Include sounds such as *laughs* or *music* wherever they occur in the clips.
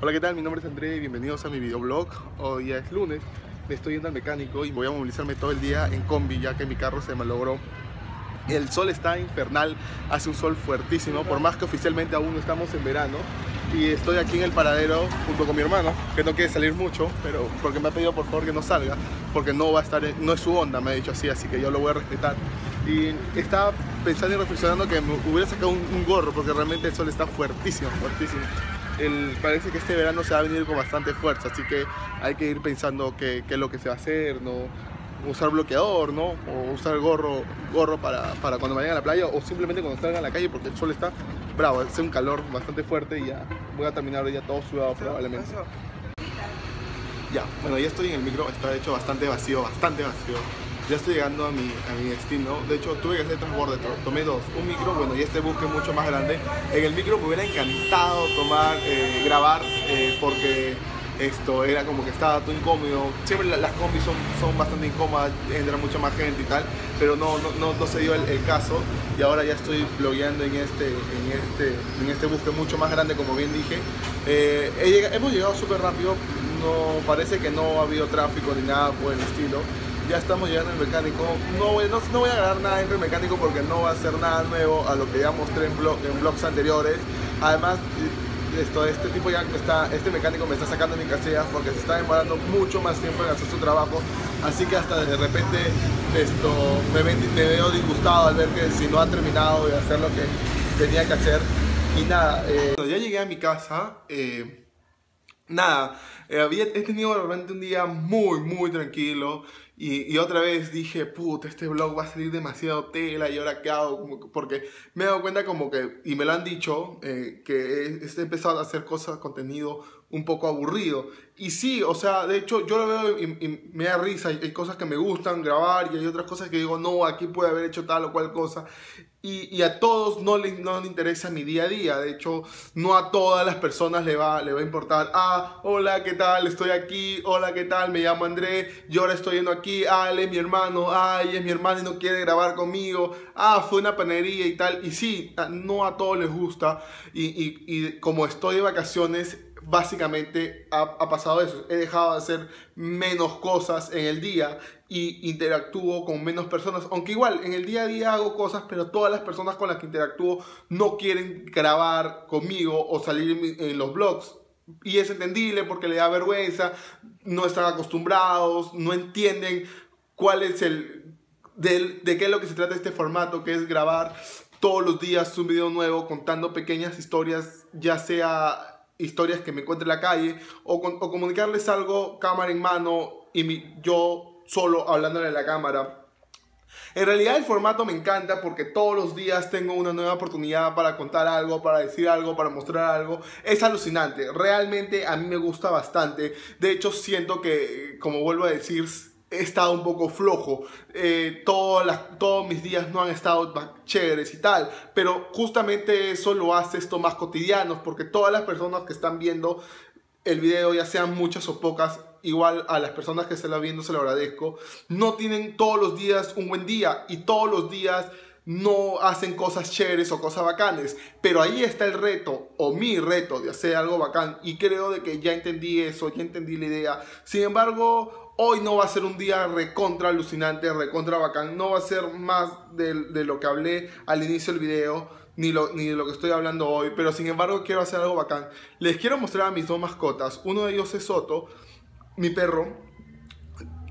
Hola, ¿qué tal? Mi nombre es André y bienvenidos a mi videoblog. Hoy es lunes, me estoy yendo al mecánico y voy a movilizarme todo el día en combi ya que mi carro se malogró. El sol está infernal, hace un sol fuertísimo, por más que oficialmente aún no estamos en verano. Y estoy aquí en el paradero junto con mi hermano, que no quiere salir mucho, pero porque me ha pedido por favor que no salga, porque no va a estar, no es su onda, me ha dicho así, así que yo lo voy a respetar. Y estaba pensando y reflexionando que me hubiera sacado un gorro, porque realmente el sol está fuertísimo, fuertísimo el, parece que este verano se va a venir con bastante fuerza, así que hay que ir pensando qué, es lo que se va a hacer, ¿no? usar bloqueador, ¿no? O usar gorro, gorro para, para cuando vayan a la playa o simplemente cuando salgan a la calle porque el sol está bravo, hace un calor bastante fuerte y ya voy a terminar ya todo sudado probablemente. Ya, bueno, ya estoy en el micro, está hecho bastante vacío, bastante vacío. Ya estoy llegando a mi, a mi destino. De hecho, tuve que hacer transborde, tomé dos. Un micro, bueno, y este bus que es mucho más grande. En el micro me hubiera encantado tomar, eh, grabar, eh, porque esto era como que estaba todo incómodo. Siempre las combis son, son bastante incómodas, entra mucha más gente y tal, pero no, no, no, se dio el, caso. Y ahora ya estoy blogueando en este, en este, en este bus que es mucho más grande, como bien dije. Eh, hemos llegado súper rápido, no, parece que no ha habido tráfico ni nada por el estilo ya estamos llegando al mecánico. No voy, no, voy a grabar nada en el mecánico porque no va a ser nada nuevo a lo que ya mostré en, blog, en blogs anteriores. Además, esto, este tipo ya está, este mecánico me está sacando mi casilla porque se está demorando mucho más tiempo en hacer su trabajo. Así que hasta de repente esto, me, veo disgustado al ver que si no ha terminado de hacer lo que tenía que hacer. Y nada, eh, ya llegué a mi casa. Eh, nada, eh, había, he tenido realmente un día muy, muy tranquilo. Y, otra vez dije, puta, este blog va a salir demasiado tela y ahora qué hago. Porque me he dado cuenta como que, y me lo han dicho, eh, que he, empezado a hacer cosas, contenido un poco aburrido. Y sí, o sea, de hecho yo lo veo y, me da risa. Hay, cosas que me gustan grabar y hay otras cosas que digo, no, aquí puede haber hecho tal o cual cosa. Y, a todos no les, no interesa mi día a día. De hecho, no a todas las personas le va, le va a importar. Ah, hola, ¿qué tal? Estoy aquí. Hola, ¿qué tal? Me llamo André. Yo ahora estoy yendo aquí. Ah, él es mi hermano. Ay, es mi hermano y no quiere grabar conmigo. Ah, fue una panería y tal. Y sí, no a todos les gusta. Y, y, y como estoy de vacaciones, básicamente ha, pasado eso. He dejado de hacer menos cosas en el día y interactúo con menos personas. Aunque igual en el día a día hago cosas, pero todas las personas con las que interactúo no quieren grabar conmigo o salir en, los blogs. Y es entendible porque le da vergüenza, no están acostumbrados, no entienden cuál es el... De, de qué es lo que se trata este formato, que es grabar todos los días un video nuevo contando pequeñas historias, ya sea historias que me encuentre en la calle o, comunicarles algo cámara en mano y yo solo hablándole a la cámara. En realidad el formato me encanta porque todos los días tengo una nueva oportunidad para contar algo, para decir algo, para mostrar algo. Es alucinante, realmente a mí me gusta bastante. De hecho siento que, como vuelvo a decir, he estado un poco flojo, eh, las, todos mis días no han estado chéveres y tal, pero justamente eso lo hace esto más cotidiano, porque todas las personas que están viendo el video, ya sean muchas o pocas, igual a las personas que la viendo se lo agradezco, no tienen todos los días un buen día y todos los días no hacen cosas chéveres o cosas bacanes, pero ahí está el reto o mi reto de hacer algo bacán y creo de que ya entendí eso, ya entendí la idea. Sin embargo, Hoy no va a ser un día recontra alucinante, recontra bacán. No va a ser más de, lo que hablé al inicio del video, ni, ni de lo que estoy hablando hoy. Pero sin embargo quiero hacer algo bacán. Les quiero mostrar a mis dos mascotas. Uno de ellos es Soto, mi perro.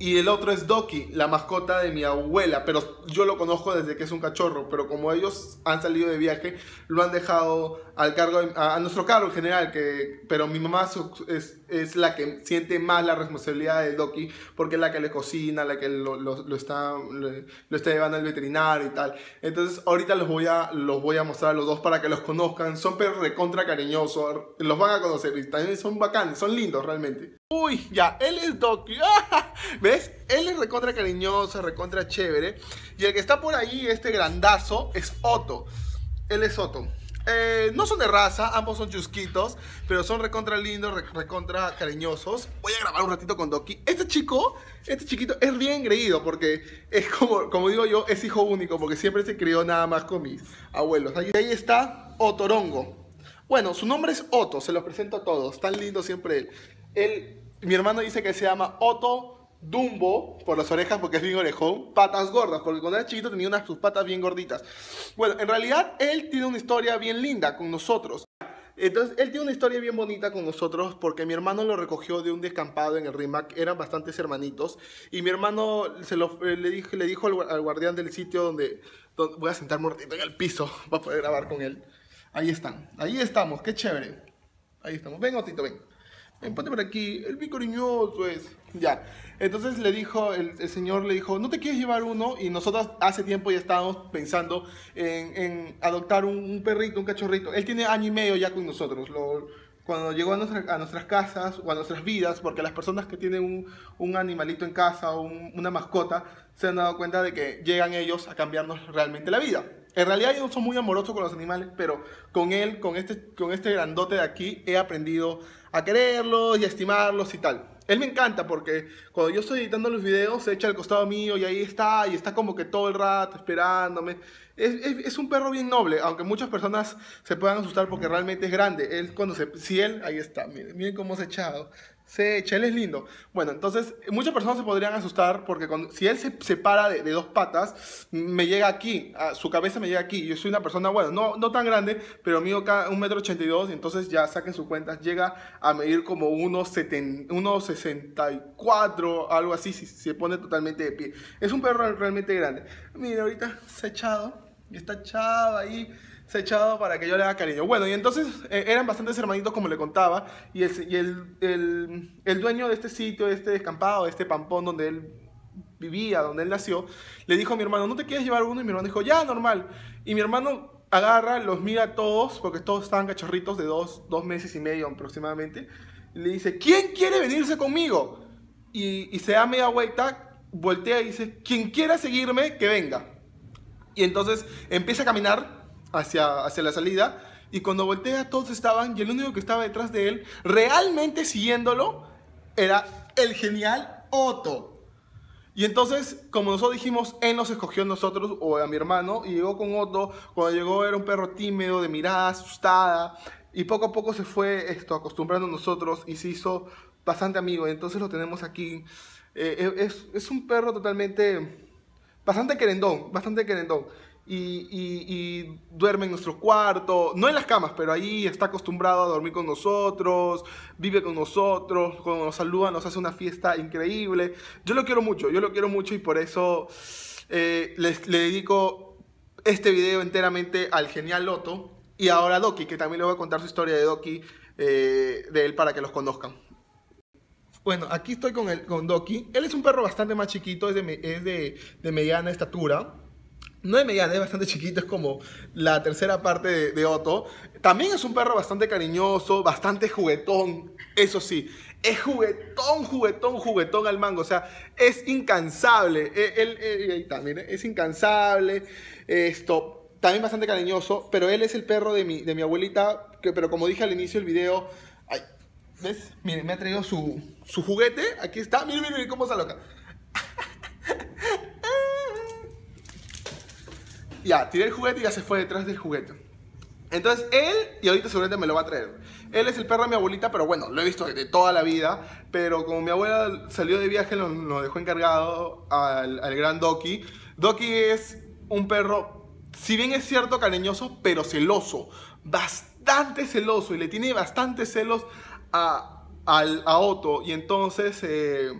Y el otro es Doki, la mascota de mi abuela, pero yo lo conozco desde que es un cachorro, pero como ellos han salido de viaje, lo han dejado al cargo, a, nuestro cargo en general, que, pero mi mamá es, es, la que siente más la responsabilidad de Doki, porque es la que le cocina, la que lo, lo, está, lo está llevando al veterinario y tal. Entonces ahorita los voy, a, los voy a mostrar a los dos para que los conozcan, son perros recontra cariñosos, los van a conocer y también son bacanes, son lindos realmente. Uy, ya, él es Doki. *laughs* ¿Ves? Él es recontra cariñoso, recontra chévere. Y el que está por ahí, este grandazo, es Otto. Él es Otto. Eh, no son de raza, ambos son chusquitos, pero son recontra lindos, recontra cariñosos. Voy a grabar un ratito con Doki. Este chico, este chiquito, es bien creído porque es como, como digo yo, es hijo único porque siempre se crió nada más con mis abuelos. Ahí, ahí está Otorongo. Bueno, su nombre es Otto, se los presento a todos, tan lindo siempre él. Mi hermano dice que se llama Otto Dumbo por las orejas porque es bien orejón, patas gordas, porque cuando era chiquito tenía unas sus patas bien gorditas. Bueno, en realidad él tiene una historia bien linda con nosotros. Entonces, él tiene una historia bien bonita con nosotros porque mi hermano lo recogió de un descampado en el RIMAC, eran bastantes hermanitos, y mi hermano se lo, eh, le, dijo, le dijo al, guardián del sitio donde, voy a sentar muertito en el piso *laughs* para poder grabar con él. Ahí están, ahí estamos, qué chévere. Ahí estamos, ven Otito, ven. Ponte por aquí, el bien cariñoso es. Ya. Entonces le dijo, el, señor le dijo, ¿no te quieres llevar uno? Y nosotros hace tiempo ya estábamos pensando en, adoptar un, perrito, un cachorrito. Él tiene año y medio ya con nosotros. cuando llegó a, nuestras casas o a nuestras vidas, porque las personas que tienen un, animalito en casa o una mascota se han dado cuenta de que llegan ellos a cambiarnos realmente la vida. En realidad yo soy muy amoroso con los animales, pero con él, con este, con este grandote de aquí, he aprendido a quererlos y a estimarlos y tal. Él me encanta porque cuando yo estoy editando los videos se echa al costado mío y ahí está, y está como que todo el rato esperándome. Es, es, un perro bien noble, aunque muchas personas se puedan asustar porque realmente es grande. Él cuando se... Si él... Ahí está, miren, miren cómo se ha echado se echa, él es lindo. Bueno, entonces muchas personas se podrían asustar porque cuando, si él se separa de, de, dos patas, me llega aquí, a, su cabeza me llega aquí. Yo soy una persona, bueno, no, no tan grande, pero mido un metro ochenta y dos, entonces ya saquen sus cuentas, llega a medir como unos, unos 64, algo así, si se pone totalmente de pie. Es un perro realmente grande. Mira, ahorita se ha echado, está echado ahí se ha echado para que yo le haga cariño. Bueno, y entonces eh, eran bastantes hermanitos, como le contaba, y, el, y el, el, dueño de este sitio, de este descampado, de este pampón donde él vivía, donde él nació, le dijo a mi hermano, ¿no te quieres llevar uno? Y mi hermano dijo, ya, normal. Y mi hermano agarra, los mira a todos, porque todos estaban cachorritos de dos, dos meses y medio aproximadamente, y le dice, ¿quién quiere venirse conmigo? Y, y se da media vuelta, voltea y dice, quien quiera seguirme, que venga. Y entonces empieza a caminar hacia, hacia la salida y cuando voltea todos estaban y el único que estaba detrás de él, realmente siguiéndolo, era el genial Otto. Y entonces, como nosotros dijimos, él nos escogió a nosotros o a mi hermano y llegó con Otto. Cuando llegó era un perro tímido, de mirada asustada y poco a poco se fue esto acostumbrando a nosotros y se hizo bastante amigo. Entonces lo tenemos aquí. Eh, es, es un perro totalmente, bastante querendón, bastante querendón y, duerme en nuestro cuarto, no en las camas, pero ahí está acostumbrado a dormir con nosotros, vive con nosotros, cuando nos saluda nos hace una fiesta increíble. Yo lo quiero mucho, yo lo quiero mucho y por eso eh, le, dedico este video enteramente al genial Loto y ahora a Doki, que también le voy a contar su historia de Doki, eh, de él para que los conozcan. Bueno, aquí estoy con, el, con Doki. Él es un perro bastante más chiquito, es de, es de, de mediana estatura no es mediana, es bastante chiquito, es como la tercera parte de, Otto. También es un perro bastante cariñoso, bastante juguetón, eso sí. Es juguetón, juguetón, juguetón al mango. O sea, es incansable. E, él, ahí también, es incansable. Esto, también bastante cariñoso. Pero él es el perro de mi, de mi abuelita. Que, pero como dije al inicio del video, ay, ¿ves? Miren, me ha traído su, su juguete. Aquí está. Miren, miren, miren cómo está loca. Ya, tiré el juguete y ya se fue detrás del juguete. Entonces él, y ahorita seguramente me lo va a traer. Él es el perro de mi abuelita, pero bueno, lo he visto de toda la vida. Pero como mi abuela salió de viaje, lo, dejó encargado al, al gran Doki. Doki es un perro, si bien es cierto, cariñoso, pero celoso. Bastante celoso y le tiene bastante celos a, a Otto. Y entonces... Eh,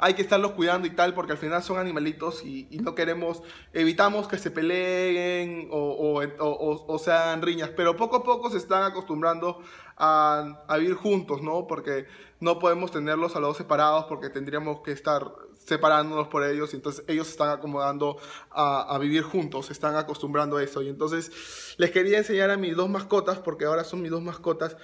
hay que estarlos cuidando y tal, porque al final son animalitos y, no queremos, evitamos que se peleen o, o, sean riñas, pero poco a poco se están acostumbrando a, vivir juntos, ¿no? Porque no podemos tenerlos a los dos separados porque tendríamos que estar separándonos por ellos y entonces ellos se están acomodando a, a, vivir juntos, se están acostumbrando a eso. Y entonces les quería enseñar a mis dos mascotas, porque ahora son mis dos mascotas,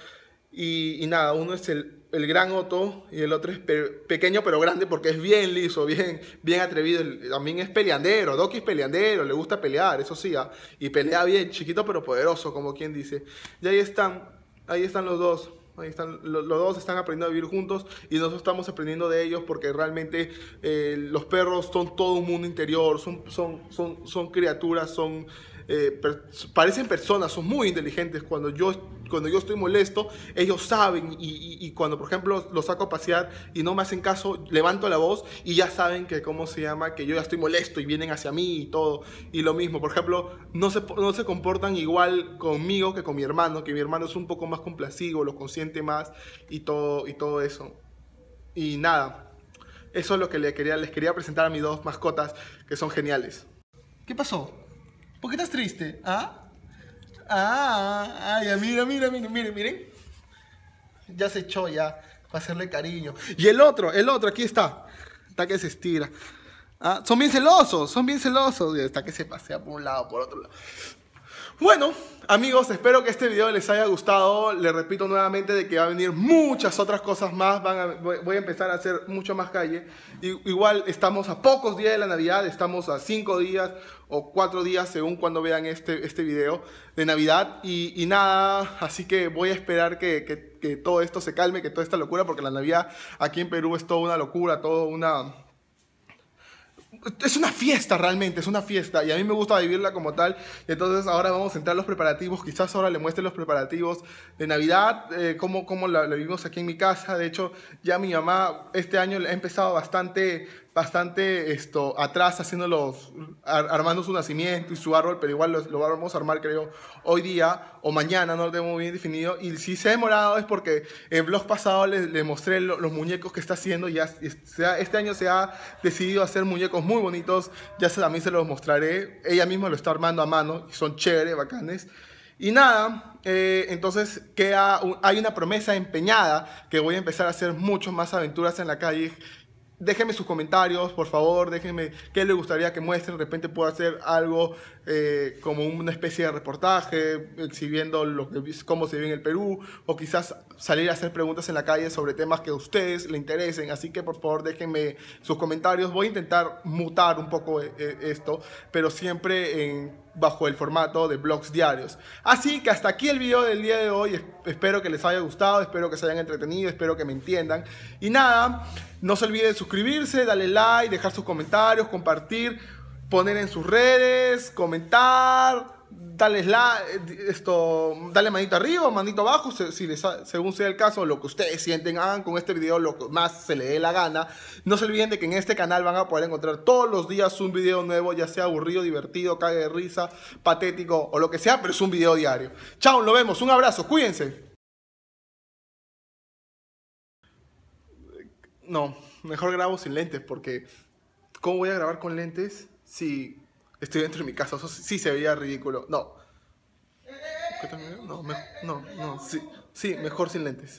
y, nada, uno es el, gran Otto y el otro es pequeño pero grande porque es bien liso, bien, bien atrevido. También es peleandero, Doki es peleandero, le gusta pelear, eso sí, ¿ah? y pelea bien, chiquito pero poderoso, como quien dice. Y ahí están, ahí están los dos. Ahí están, los, dos están aprendiendo a vivir juntos y nosotros estamos aprendiendo de ellos porque realmente eh, los perros son todo un mundo interior, son, son, son, son criaturas, son eh, parecen personas, son muy inteligentes. Cuando yo, cuando yo estoy molesto, ellos saben y, y, cuando, por ejemplo, los saco a pasear y no me hacen caso, levanto la voz y ya saben que, ¿cómo se llama? Que yo ya estoy molesto y vienen hacia mí y todo. Y lo mismo, por ejemplo, no se, no se comportan igual conmigo que con mi hermano, que mi hermano es un poco más complacido, lo consiente más y todo, y todo eso. Y nada, eso es lo que les quería, les quería presentar a mis dos mascotas, que son geniales. ¿Qué pasó? ¿Por qué estás triste? ¿Ah? Ah, ay, mira, mira, mira, miren, miren. Ya se echó ya, para hacerle cariño. Y el otro, el otro, aquí está. Está que se estira. Ah, son bien celosos, son bien celosos. Está que se pasea por un lado, por otro lado. Bueno, amigos, espero que este video les haya gustado. Les repito nuevamente de que va a venir muchas otras cosas más. Van voy a empezar a hacer mucho más calle. igual estamos a pocos días de la Navidad, estamos a cinco días o cuatro días según cuando vean este, este video de Navidad. Y, nada, así que voy a esperar que, que todo esto se calme, que toda esta locura, porque la Navidad aquí en Perú es toda una locura, todo una es una fiesta realmente, es una fiesta y a mí me gusta vivirla como tal. Entonces ahora vamos a entrar a los preparativos, quizás ahora le muestre los preparativos de Navidad, eh, cómo, cómo la, vivimos aquí en mi casa. De hecho, ya mi mamá este año ha empezado bastante bastante esto, atrás haciendo los, armando su nacimiento y su árbol, pero igual lo, vamos a armar creo hoy día o mañana, no lo tengo bien definido. Y si se ha demorado es porque en blog pasado le, mostré los muñecos que está haciendo, ya este año se ha decidido hacer muñecos muy bonitos, ya se, también se los mostraré, ella misma lo está armando a mano y son chévere, bacanes. Y nada, eh, entonces queda, hay una promesa empeñada que voy a empezar a hacer muchas más aventuras en la calle Déjenme sus comentarios, por favor, déjenme qué les gustaría que muestren. De repente puedo hacer algo eh, como una especie de reportaje, exhibiendo lo que, cómo se vive en el Perú, o quizás salir a hacer preguntas en la calle sobre temas que a ustedes les interesen. Así que por favor déjenme sus comentarios. Voy a intentar mutar un poco eh, eh, esto, pero siempre en bajo el formato de blogs diarios. Así que hasta aquí el video del día de hoy. Espero que les haya gustado, espero que se hayan entretenido, espero que me entiendan. Y nada, no se olviden de suscribirse, darle like, dejar sus comentarios, compartir, poner en sus redes, comentar dale la, esto, dale manito arriba, manito abajo, si según sea el caso, lo que ustedes sienten, hagan con este video lo que más se les dé la gana. No se olviden de que en este canal van a poder encontrar todos los días un video nuevo, ya sea aburrido, divertido, cague de risa, patético o lo que sea, pero es un video diario. Chao, nos vemos, un abrazo, cuídense. No, mejor grabo sin lentes porque ¿cómo voy a grabar con lentes si Estoy dentro de mi casa, eso sí se veía ridículo. No. No, no, no, sí, sí, mejor sin lentes.